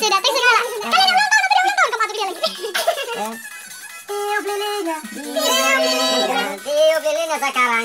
Sudah, tek sekarang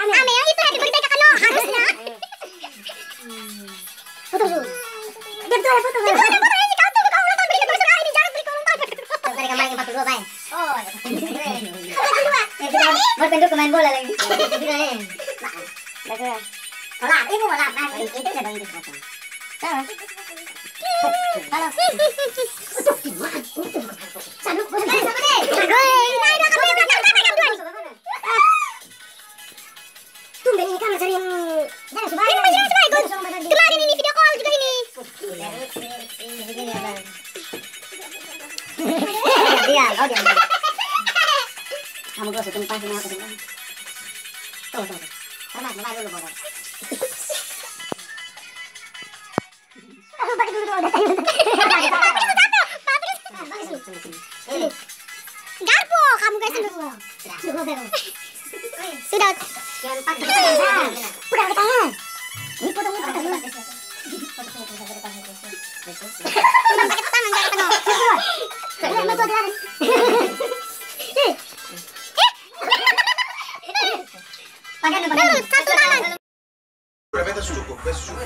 Ame yang itu happy birthday kakak no harusnya. Foto dulu. Dia ada foto. Foto foto ini kau tuh kau ulang tahun terus ini jangan beri kau ulang tahun. Tadi kemarin 42, Bay. Oh, Kedua. mau penduk main bola lagi. Bola, ini bola. Itu udah dong itu foto. Halo. Kamu setumpah sini aku setumpah. Tuh, tuh. Dulu. Aku pakai dulu udah. Garpo, kamu guys dulu. Sudah. Yang empat. Udah ke tangan. Ini foto ini foto dulu. Sudah pakai tangan jangan penuh. Lihat foto dia. Pakai Beta cukup, beta cukup.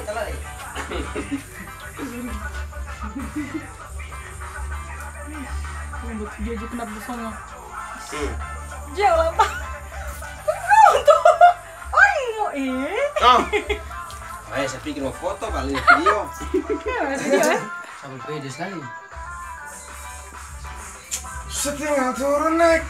Rambut dia aja kena busanya. Hmm. Dia ulang. Oh, eh. Oh. Ayo saya pikir mau foto kali video. Ya. Sampai pede sekali. Setengah turun naik.